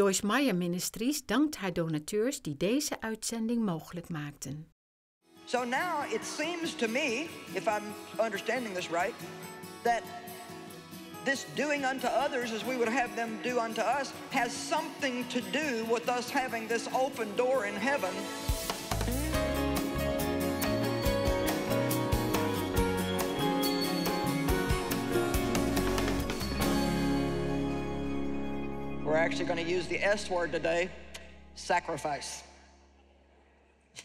Joyce Meyer Ministries dankt haar donateurs die deze uitzending mogelijk maakten. So now it seems to me, if I'm understanding this right, that this doing unto others as we would have them do unto us has something to do with us having this open door in heaven actually going to use the S word today sacrifice.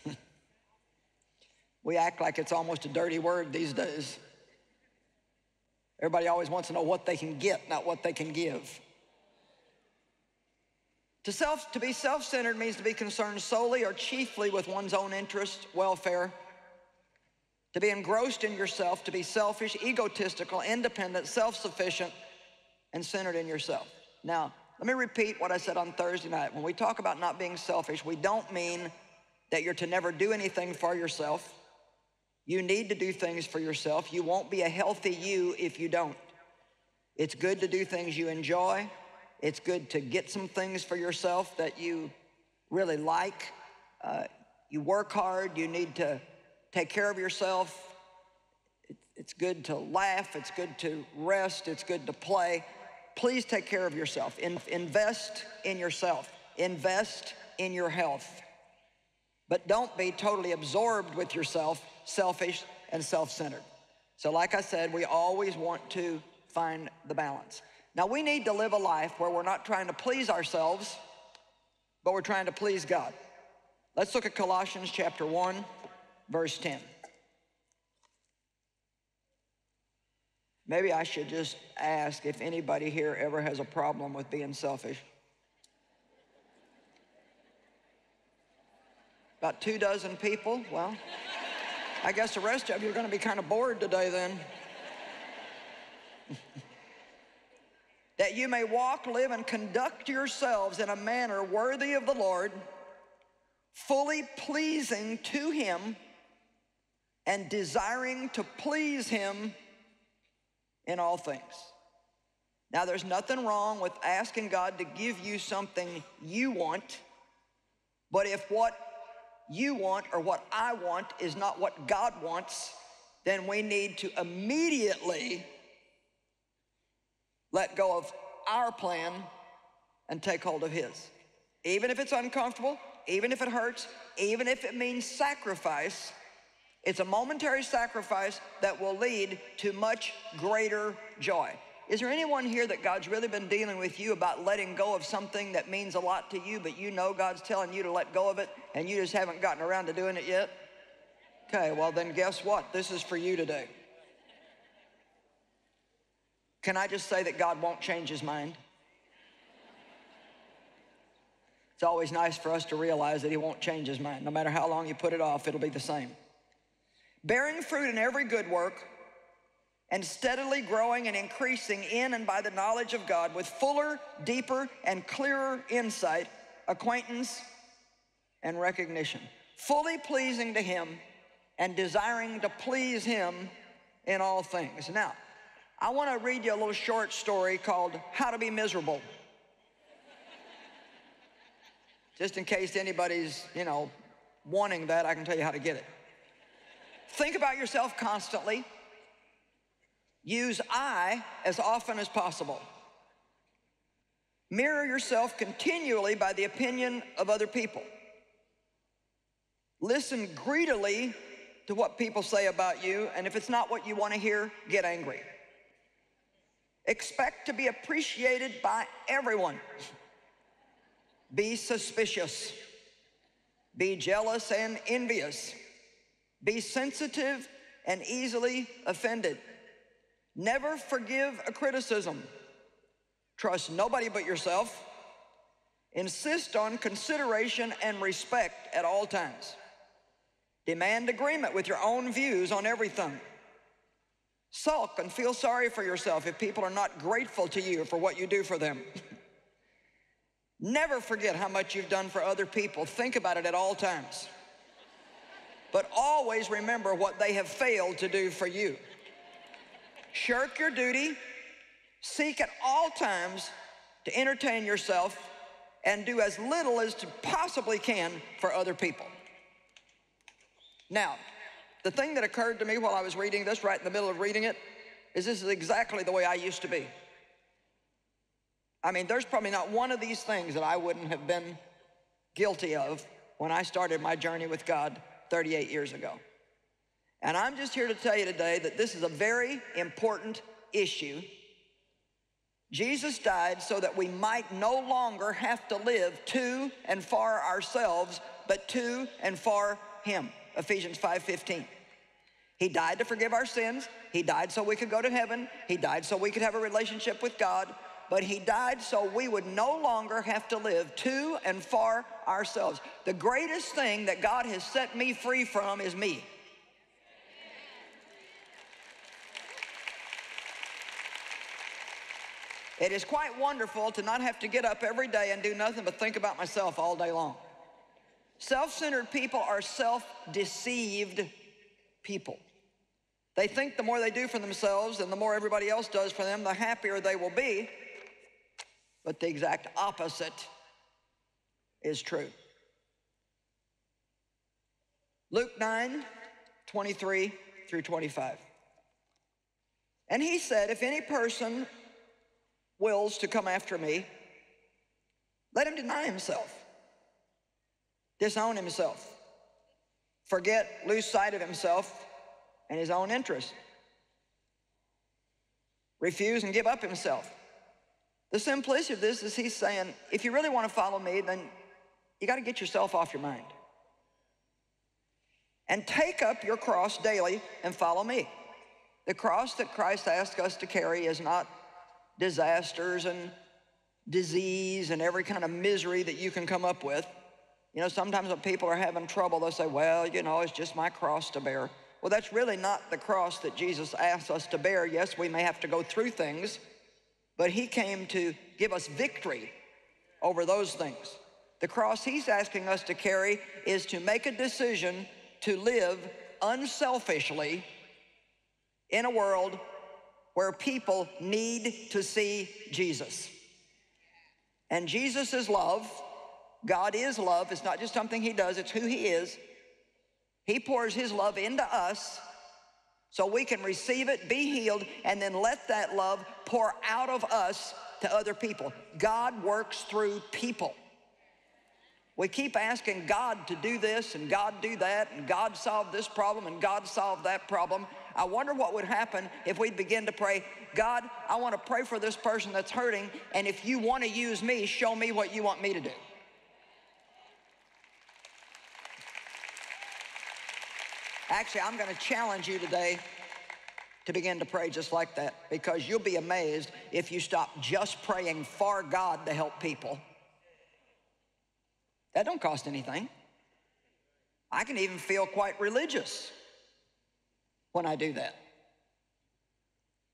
we act like it's almost a dirty word these days. Everybody always wants to know what they can get, not what they can give. To, self, to be self-centered means to be concerned solely or chiefly with one's own interest, welfare. To be engrossed in yourself, to be selfish, egotistical, independent, self-sufficient, and centered in yourself. Now, let me repeat what I said on Thursday night. When we talk about not being selfish, we don't mean that you're to never do anything for yourself. You need to do things for yourself. You won't be a healthy you if you don't. It's good to do things you enjoy. It's good to get some things for yourself that you really like. Uh, you work hard. You need to take care of yourself. It's good to laugh. It's good to rest. It's good to play please take care of yourself. In, invest in yourself. Invest in your health. But don't be totally absorbed with yourself, selfish and self-centered. So like I said, we always want to find the balance. Now we need to live a life where we're not trying to please ourselves, but we're trying to please God. Let's look at Colossians chapter 1, verse 10. Maybe I should just ask if anybody here ever has a problem with being selfish. About two dozen people. Well, I guess the rest of you are going to be kind of bored today then. that you may walk, live, and conduct yourselves in a manner worthy of the Lord, fully pleasing to Him and desiring to please Him in all things. Now, there's nothing wrong with asking God to give you something you want, but if what you want or what I want is not what God wants, then we need to immediately let go of our plan and take hold of His. Even if it's uncomfortable, even if it hurts, even if it means sacrifice, it's a momentary sacrifice that will lead to much greater joy. Is there anyone here that God's really been dealing with you about letting go of something that means a lot to you, but you know God's telling you to let go of it and you just haven't gotten around to doing it yet? Okay, well then guess what? This is for you today. Can I just say that God won't change his mind? It's always nice for us to realize that he won't change his mind. No matter how long you put it off, it'll be the same bearing fruit in every good work, and steadily growing and increasing in and by the knowledge of God with fuller, deeper, and clearer insight, acquaintance, and recognition. Fully pleasing to Him and desiring to please Him in all things. Now, I want to read you a little short story called How to Be Miserable. Just in case anybody's, you know, wanting that, I can tell you how to get it. Think about yourself constantly. Use I as often as possible. Mirror yourself continually by the opinion of other people. Listen greedily to what people say about you, and if it's not what you want to hear, get angry. Expect to be appreciated by everyone. Be suspicious. Be jealous and envious. Be sensitive and easily offended. Never forgive a criticism. Trust nobody but yourself. Insist on consideration and respect at all times. Demand agreement with your own views on everything. Sulk and feel sorry for yourself if people are not grateful to you for what you do for them. Never forget how much you've done for other people. Think about it at all times but always remember what they have failed to do for you. Shirk your duty, seek at all times to entertain yourself and do as little as to possibly can for other people. Now, the thing that occurred to me while I was reading this, right in the middle of reading it, is this is exactly the way I used to be. I mean, there's probably not one of these things that I wouldn't have been guilty of when I started my journey with God 38 years ago. And I'm just here to tell you today that this is a very important issue. Jesus died so that we might no longer have to live to and for ourselves, but to and for him. Ephesians 5:15. He died to forgive our sins. He died so we could go to heaven. He died so we could have a relationship with God. But he died so we would no longer have to live to and for ourselves. The greatest thing that God has set me free from is me. It is quite wonderful to not have to get up every day and do nothing but think about myself all day long. Self-centered people are self-deceived people. They think the more they do for themselves and the more everybody else does for them, the happier they will be. But the exact opposite is true. Luke 9, 23 through 25. And he said, If any person wills to come after me, let him deny himself, disown himself, forget, lose sight of himself and his own interest, refuse and give up himself. The simplicity of this is he's saying, if you really want to follow me, then you got to get yourself off your mind. And take up your cross daily and follow me. The cross that Christ asked us to carry is not disasters and disease and every kind of misery that you can come up with. You know, sometimes when people are having trouble, they'll say, well, you know, it's just my cross to bear. Well, that's really not the cross that Jesus asks us to bear. Yes, we may have to go through things, but he came to give us victory over those things. The cross he's asking us to carry is to make a decision to live unselfishly in a world where people need to see Jesus. And Jesus is love. God is love. It's not just something he does, it's who he is. He pours his love into us so we can receive it, be healed, and then let that love pour out of us to other people. God works through people. We keep asking God to do this and God do that and God solve this problem and God solve that problem. I wonder what would happen if we begin to pray, God, I want to pray for this person that's hurting, and if you want to use me, show me what you want me to do. Actually, I'm going to challenge you today to begin to pray just like that because you'll be amazed if you stop just praying for God to help people. That don't cost anything. I can even feel quite religious when I do that.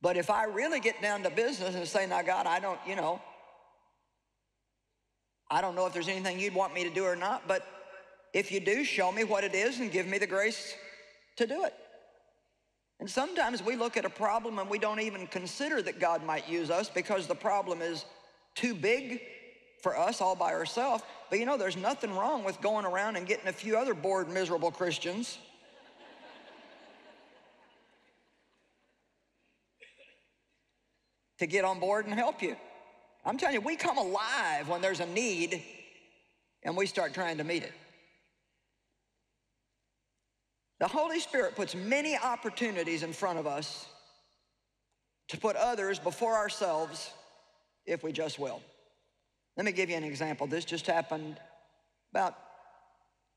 But if I really get down to business and say, now God, I don't, you know, I don't know if there's anything you'd want me to do or not, but if you do, show me what it is and give me the grace to do it. And sometimes we look at a problem and we don't even consider that God might use us because the problem is too big for us all by ourselves. But you know, there's nothing wrong with going around and getting a few other bored, miserable Christians to get on board and help you. I'm telling you, we come alive when there's a need and we start trying to meet it. The Holy Spirit puts many opportunities in front of us to put others before ourselves if we just will. Let me give you an example. This just happened about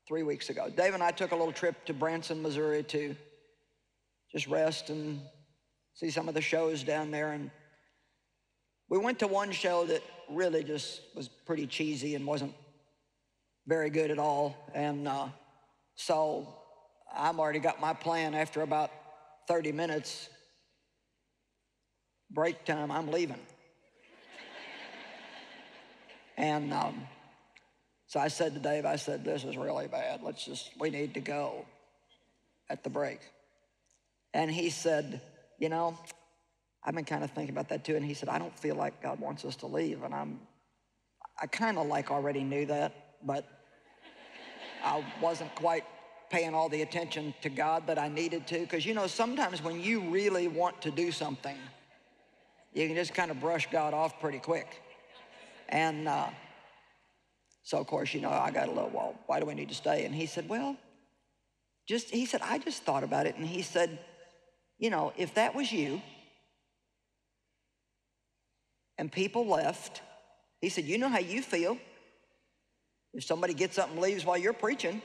three weeks ago. Dave and I took a little trip to Branson, Missouri to just rest and see some of the shows down there. And we went to one show that really just was pretty cheesy and wasn't very good at all. And uh, so I'm already got my plan after about 30 minutes. Break time, I'm leaving. and um, so I said to Dave, I said, this is really bad. Let's just, we need to go at the break. And he said, you know, I've been kind of thinking about that too. And he said, I don't feel like God wants us to leave. And I'm, I kind of like already knew that, but I wasn't quite paying all the attention to God that I needed to. Because you know, sometimes when you really want to do something, you can just kind of brush God off pretty quick. And uh, so, of course, you know, I got a little, well, why do we need to stay? And he said, well, just, he said, I just thought about it. And he said, you know, if that was you and people left, he said, you know how you feel if somebody gets up and leaves while you're preaching.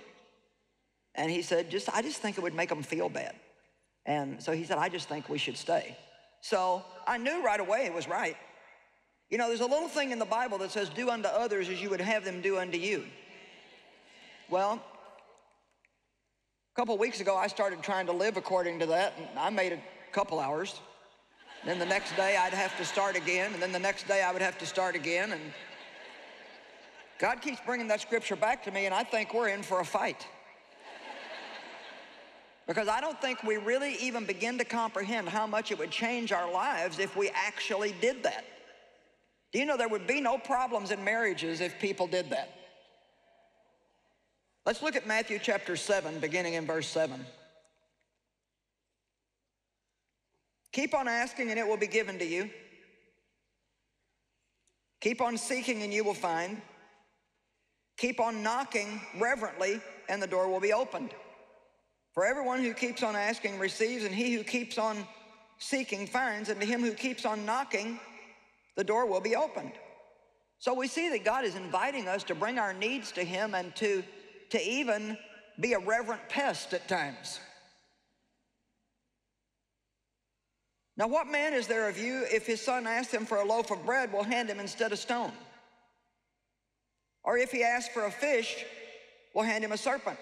And he said, just, I just think it would make them feel bad. And so he said, I just think we should stay. So I knew right away it was right. You know, there's a little thing in the Bible that says, do unto others as you would have them do unto you. Well, a couple weeks ago, I started trying to live according to that, and I made a couple hours. Then the next day, I'd have to start again, and then the next day, I would have to start again. And God keeps bringing that scripture back to me, and I think we're in for a fight. Because I don't think we really even begin to comprehend how much it would change our lives if we actually did that. Do you know there would be no problems in marriages if people did that? Let's look at Matthew chapter 7, beginning in verse 7. Keep on asking and it will be given to you. Keep on seeking and you will find. Keep on knocking reverently and the door will be opened. For everyone who keeps on asking receives, and he who keeps on seeking finds, and to him who keeps on knocking, the door will be opened. So we see that God is inviting us to bring our needs to him and to, to even be a reverent pest at times. Now, what man is there of you if his son asks him for a loaf of bread, will hand him instead a stone? Or if he asks for a fish, will hand him a serpent?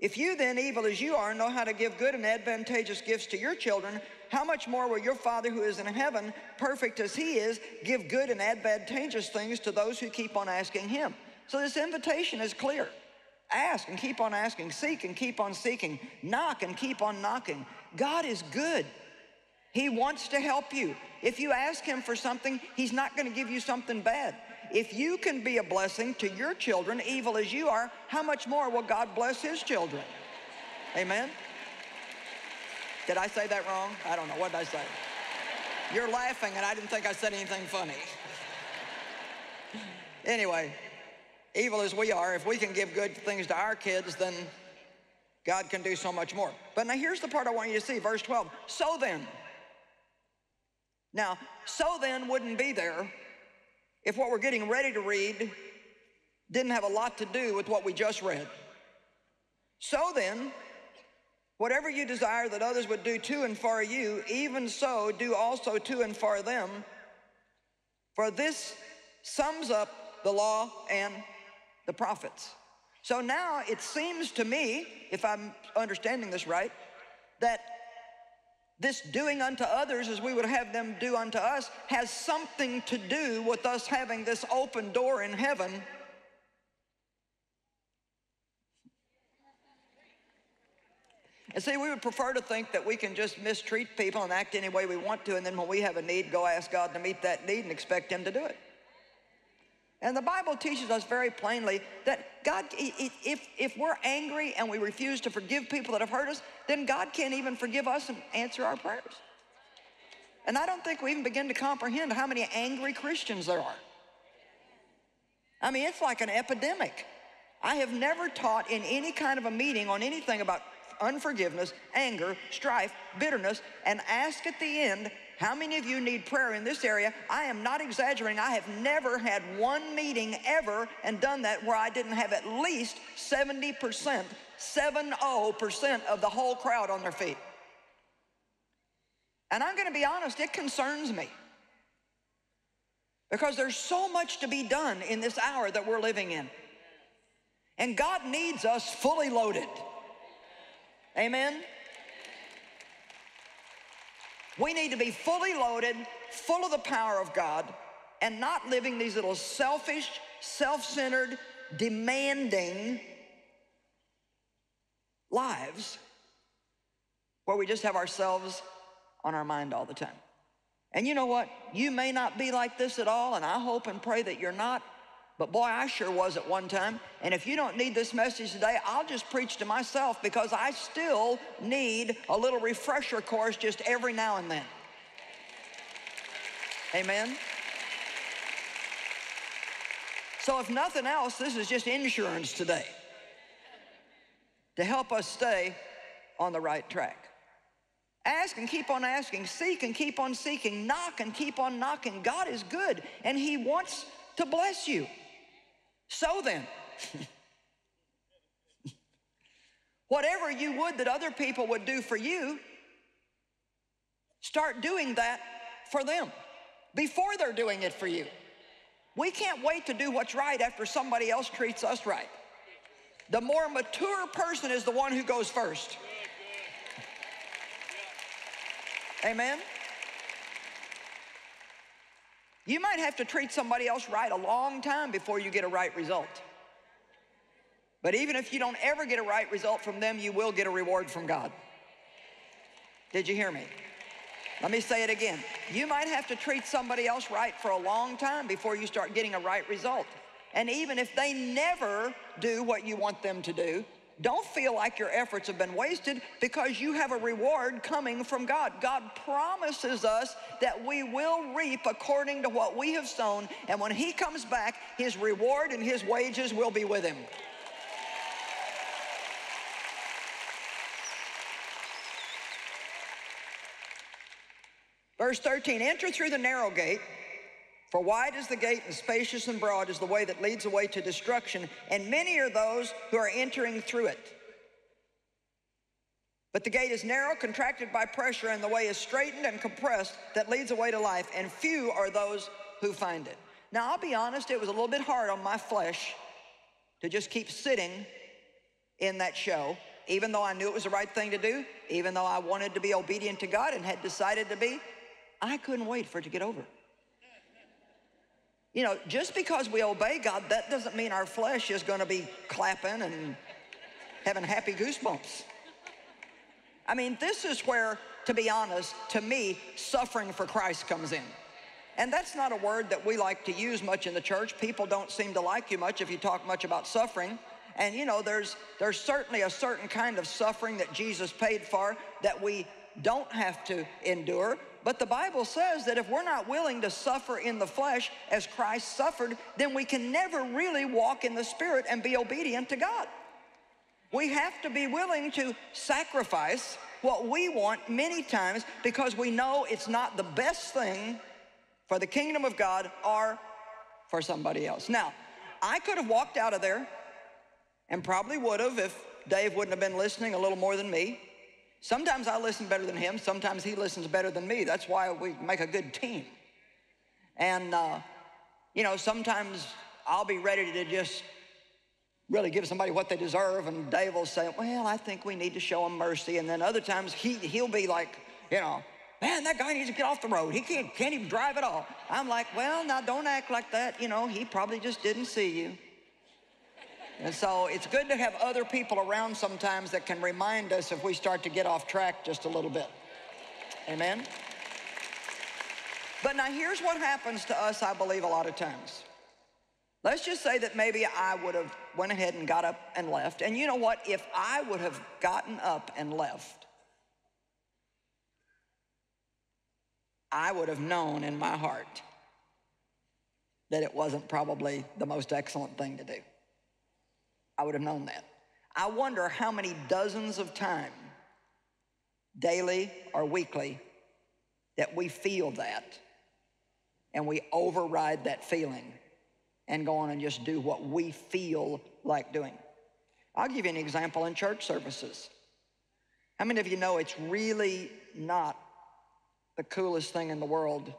If you then, evil as you are, know how to give good and advantageous gifts to your children, how much more will your Father who is in heaven, perfect as he is, give good and advantageous things to those who keep on asking him? So this invitation is clear. Ask and keep on asking, seek and keep on seeking, knock and keep on knocking. God is good. He wants to help you. If you ask him for something, he's not going to give you something bad. If you can be a blessing to your children, evil as you are, how much more will God bless his children? Amen? Did I say that wrong? I don't know. What did I say? You're laughing, and I didn't think I said anything funny. anyway, evil as we are, if we can give good things to our kids, then God can do so much more. But now here's the part I want you to see, verse 12. So then, now, so then wouldn't be there if what we're getting ready to read didn't have a lot to do with what we just read. So then, whatever you desire that others would do to and for you, even so do also to and for them. For this sums up the law and the prophets. So now it seems to me, if I'm understanding this right, that this doing unto others as we would have them do unto us has something to do with us having this open door in heaven. And see, we would prefer to think that we can just mistreat people and act any way we want to, and then when we have a need, go ask God to meet that need and expect Him to do it. And the Bible teaches us very plainly that God, if, if we're angry and we refuse to forgive people that have hurt us, then God can't even forgive us and answer our prayers. And I don't think we even begin to comprehend how many angry Christians there are. I mean, it's like an epidemic. I have never taught in any kind of a meeting on anything about unforgiveness, anger, strife, bitterness, and ask at the end, how many of you need prayer in this area? I am not exaggerating. I have never had one meeting ever and done that where I didn't have at least 70%, 70% of the whole crowd on their feet. And I'm going to be honest, it concerns me. Because there's so much to be done in this hour that we're living in. And God needs us fully loaded. Amen? We need to be fully loaded, full of the power of God, and not living these little selfish, self-centered, demanding lives where we just have ourselves on our mind all the time. And you know what? You may not be like this at all, and I hope and pray that you're not, But boy, I sure was at one time. And if you don't need this message today, I'll just preach to myself because I still need a little refresher course just every now and then. Amen? So, if nothing else, this is just insurance today to help us stay on the right track. Ask and keep on asking, seek and keep on seeking, knock and keep on knocking. God is good and He wants to bless you. So then, whatever you would that other people would do for you, start doing that for them before they're doing it for you. We can't wait to do what's right after somebody else treats us right. The more mature person is the one who goes first. Amen? You might have to treat somebody else right a long time before you get a right result. But even if you don't ever get a right result from them, you will get a reward from God. Did you hear me? Let me say it again. You might have to treat somebody else right for a long time before you start getting a right result. And even if they never do what you want them to do, don't feel like your efforts have been wasted because you have a reward coming from God. God promises us that we will reap according to what we have sown, and when He comes back, His reward and His wages will be with Him. Verse 13 Enter through the narrow gate. For wide is the gate and spacious and broad is the way that leads away to destruction, and many are those who are entering through it. But the gate is narrow, contracted by pressure, and the way is straitened and compressed that leads away to life, and few are those who find it. Now, I'll be honest, it was a little bit hard on my flesh to just keep sitting in that show, even though I knew it was the right thing to do, even though I wanted to be obedient to God and had decided to be. I couldn't wait for it to get over. You know, just because we obey God, that doesn't mean our flesh is going to be clapping and having happy goosebumps. I mean, this is where, to be honest, to me, suffering for Christ comes in. And that's not a word that we like to use much in the church. People don't seem to like you much if you talk much about suffering. And you know, there's, there's certainly a certain kind of suffering that Jesus paid for that we don't have to endure. But the Bible says that if we're not willing to suffer in the flesh as Christ suffered, then we can never really walk in the Spirit and be obedient to God. We have to be willing to sacrifice what we want many times because we know it's not the best thing for the kingdom of God or for somebody else. Now, I could have walked out of there and probably would have if Dave wouldn't have been listening a little more than me. Sometimes I listen better than him. Sometimes he listens better than me. That's why we make a good team. And, uh, you know, sometimes I'll be ready to just really give somebody what they deserve, and Dave will say, well, I think we need to show him mercy. And then other times he, he'll be like, you know, man, that guy needs to get off the road. He can't, can't even drive at all. I'm like, well, now don't act like that. You know, he probably just didn't see you. And so it's good to have other people around sometimes that can remind us if we start to get off track just a little bit. Amen? But now here's what happens to us, I believe, a lot of times. Let's just say that maybe I would have went ahead and got up and left. And you know what? If I would have gotten up and left, I would have known in my heart that it wasn't probably the most excellent thing to do. I would have known that. I wonder how many dozens of times, daily or weekly, that we feel that and we override that feeling and go on and just do what we feel like doing. I'll give you an example in church services. How many of you know it's really not the coolest thing in the world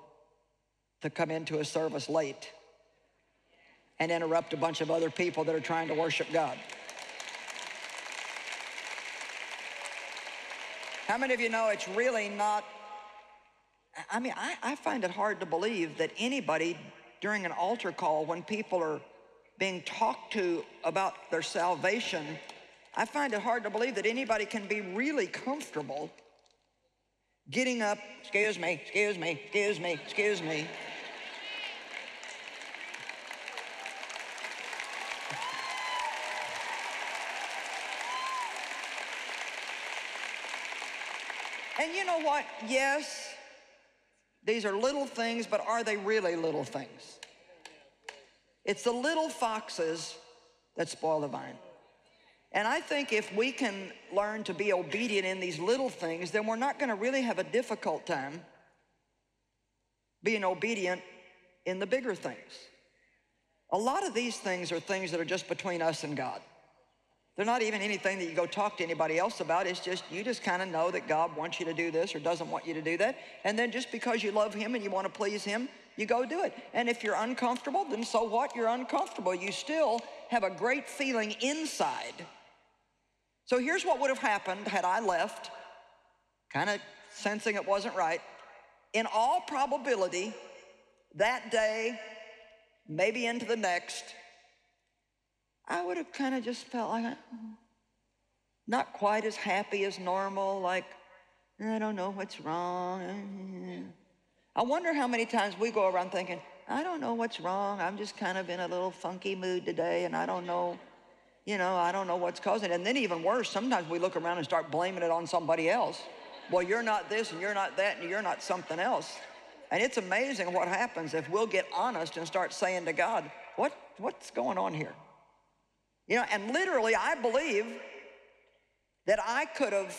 to come into a service late and interrupt a bunch of other people that are trying to worship God. How many of you know it's really not? I mean, I, I, find it hard to believe that anybody during an altar call, when people are being talked to about their salvation, I find it hard to believe that anybody can be really comfortable getting up, excuse me, excuse me, excuse me, excuse me. You know what? Yes, these are little things, but are they really little things? It's the little foxes that spoil the vine. And I think if we can learn to be obedient in these little things, then we're not going to really have a difficult time being obedient in the bigger things. A lot of these things are things that are just between us and God. They're not even anything that you go talk to anybody else about. It's just, you just kind of know that God wants you to do this or doesn't want you to do that. And then just because you love Him and you want to please Him, you go do it. And if you're uncomfortable, then so what? You're uncomfortable. You still have a great feeling inside. So here's what would have happened had I left, kind of sensing it wasn't right. In all probability, that day, maybe into the next, I would have kind of just felt like not quite as happy as normal, like, I don't know what's wrong. I wonder how many times we go around thinking, I don't know what's wrong. I'm just kind of in a little funky mood today, and I don't know, you know, I don't know what's causing it. And then even worse, sometimes we look around and start blaming it on somebody else. Well, you're not this, and you're not that, and you're not something else. And it's amazing what happens if we'll get honest and start saying to God, what, what's going on here? You know, and literally, I believe that I could have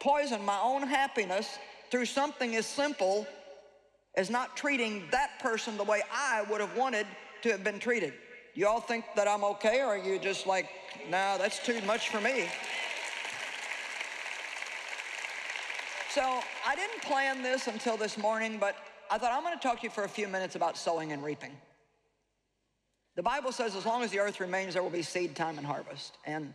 poisoned my own happiness through something as simple as not treating that person the way I would have wanted to have been treated. You all think that I'm okay, or are you just like, nah, that's too much for me? So I didn't plan this until this morning, but I thought I'm going to talk to you for a few minutes about sowing and reaping. The Bible says as long as the earth remains, there will be seed time and harvest. And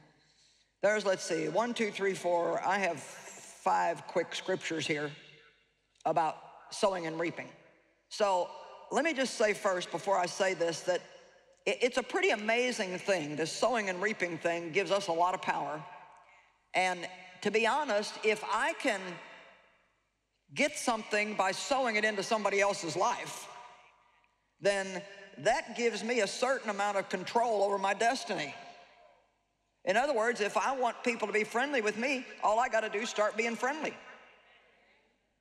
there's, let's see, one, two, three, four. I have five quick scriptures here about sowing and reaping. So let me just say first, before I say this, that it's a pretty amazing thing. This sowing and reaping thing gives us a lot of power. And to be honest, if I can get something by sowing it into somebody else's life, then that gives me a certain amount of control over my destiny. In other words, if I want people to be friendly with me, all I got to do is start being friendly.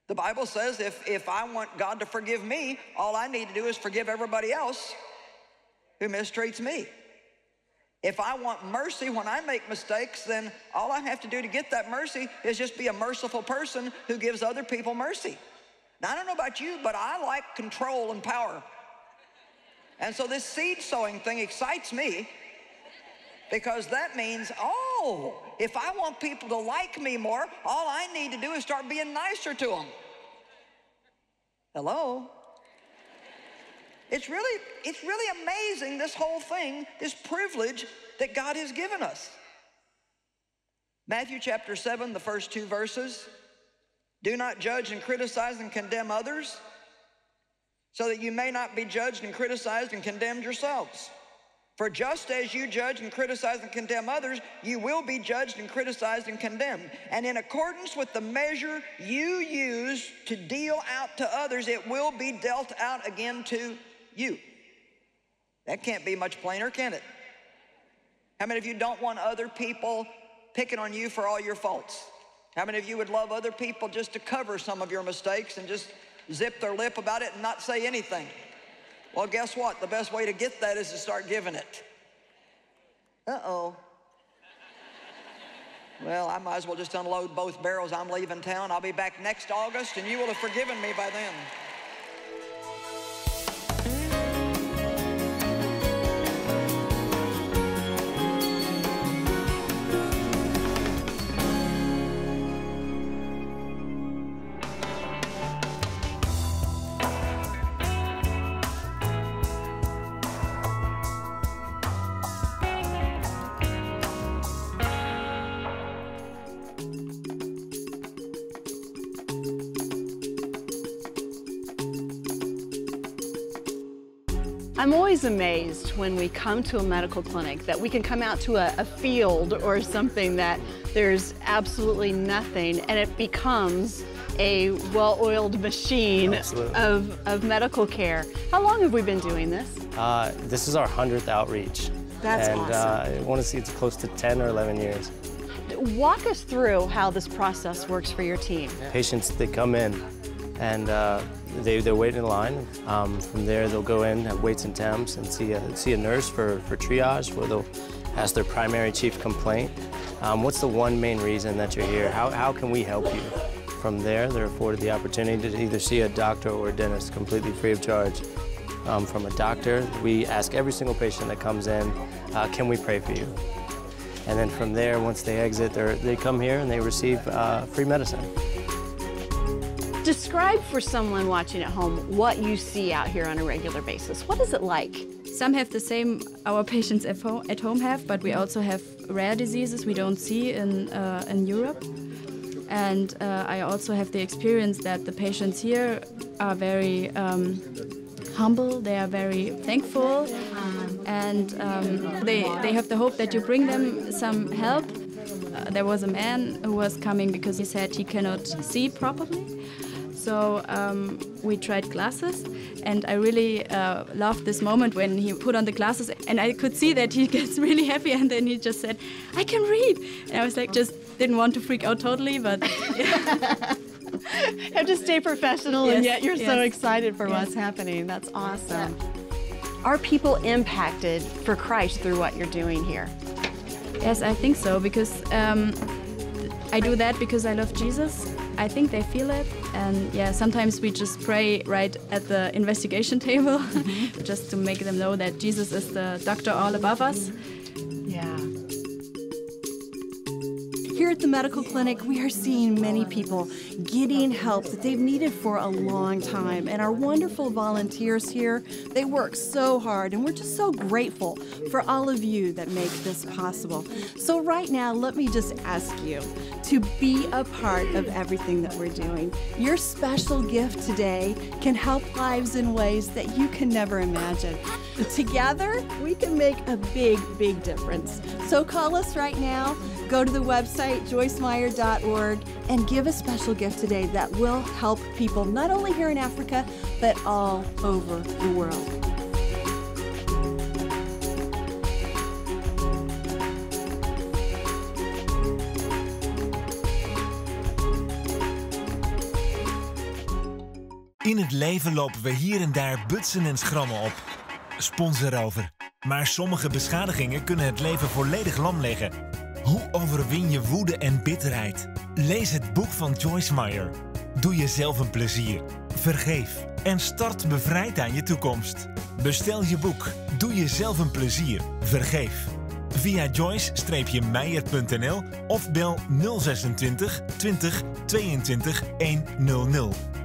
The Bible says if, if I want God to forgive me, all I need to do is forgive everybody else who mistreats me. If I want mercy when I make mistakes, then all I have to do to get that mercy is just be a merciful person who gives other people mercy. Now, I don't know about you, but I like control and power. And so this seed sowing thing excites me because that means, oh, if I want people to like me more, all I need to do is start being nicer to them. Hello? It's really, it's really amazing, this whole thing, this privilege that God has given us. Matthew chapter 7, the first two verses. Do not judge and criticize and condemn others so that you may not be judged and criticized and condemned yourselves. For just as you judge and criticize and condemn others, you will be judged and criticized and condemned. And in accordance with the measure you use to deal out to others, it will be dealt out again to you. That can't be much plainer, can it? How many of you don't want other people picking on you for all your faults? How many of you would love other people just to cover some of your mistakes and just zip their lip about it and not say anything. Well, guess what? The best way to get that is to start giving it. Uh-oh. Well, I might as well just unload both barrels. I'm leaving town. I'll be back next August, and you will have forgiven me by then. Amazed when we come to a medical clinic that we can come out to a, a field or something that there's absolutely nothing and it becomes a well-oiled machine of, of medical care. How long have we been doing this? Uh, this is our 100th outreach. That's and, awesome. uh, I want to see it's close to 10 or 11 years. Walk us through how this process works for your team. Patients, they come in and uh, they, they wait in line. Um, from there, they'll go in, have weights and temps, and see a, see a nurse for, for triage, where they'll ask their primary chief complaint. Um, what's the one main reason that you're here? How, how can we help you? From there, they're afforded the opportunity to either see a doctor or a dentist completely free of charge. Um, from a doctor, we ask every single patient that comes in, uh, can we pray for you? And then from there, once they exit, they come here and they receive uh, free medicine. Describe for someone watching at home what you see out here on a regular basis. What is it like? Some have the same our patients at home, at home have, but we also have rare diseases we don't see in, uh, in Europe. And uh, I also have the experience that the patients here are very um, humble, they are very thankful, and um, they, they have the hope that you bring them some help. Uh, there was a man who was coming because he said he cannot see properly. So um, we tried glasses, and I really uh, loved this moment when he put on the glasses, and I could see that he gets really happy, and then he just said, "I can read," and I was like, just didn't want to freak out totally, but. have to stay professional, yes, and yet you're yes. so excited for yes. what's happening. That's awesome. Are people impacted for Christ through what you're doing here? Yes, I think so because um, I do that because I love Jesus. I think they feel it, and yeah, sometimes we just pray right at the investigation table, mm-hmm. just to make them know that Jesus is the doctor all above us. Yeah. Here at the medical clinic, we are seeing many people getting help that they've needed for a long time. And our wonderful volunteers here, they work so hard, and we're just so grateful for all of you that make this possible. So, right now, let me just ask you to be a part of everything that we're doing. Your special gift today can help lives in ways that you can never imagine. Together, we can make a big, big difference. So, call us right now. Go to the website, joycemeyer.org, and give a special gift today that will help people not only here in Africa, but all over the world. In het leven lopen we hier en daar butsen en schrammen op. Sponsor over. Maar sommige beschadigingen kunnen het leven volledig lam leggen. Hoe overwin je woede en bitterheid? Lees het boek van Joyce Meyer. Doe jezelf een plezier. Vergeef. En start bevrijd aan je toekomst. Bestel je boek. Doe jezelf een plezier. Vergeef. Via joyce-meyer.nl of bel 026 20 22 100.